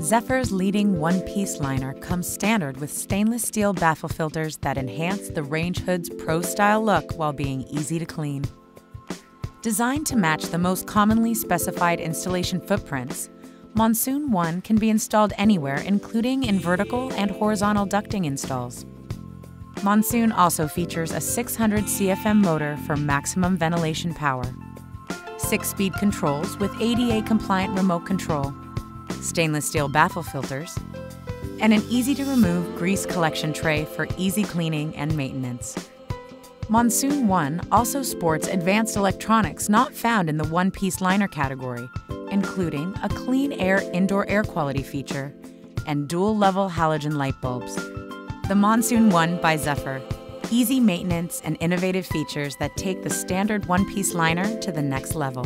Zephyr's leading one-piece liner comes standard with stainless steel baffle filters that enhance the Range Hood's pro-style look while being easy to clean. Designed to match the most commonly specified installation footprints, Monsoon One can be installed anywhere including in vertical and horizontal ducting installs. Monsoon also features a 600 CFM motor for maximum ventilation power, six-speed controls with ADA-compliant remote control, stainless steel baffle filters, and an easy-to-remove grease collection tray for easy cleaning and maintenance. Monsoon One also sports advanced electronics not found in the one-piece liner category, including a clean air indoor air quality feature and dual-level halogen light bulbs. The Monsoon One by Zephyr. Easy maintenance and innovative features that take the standard one-piece liner to the next level.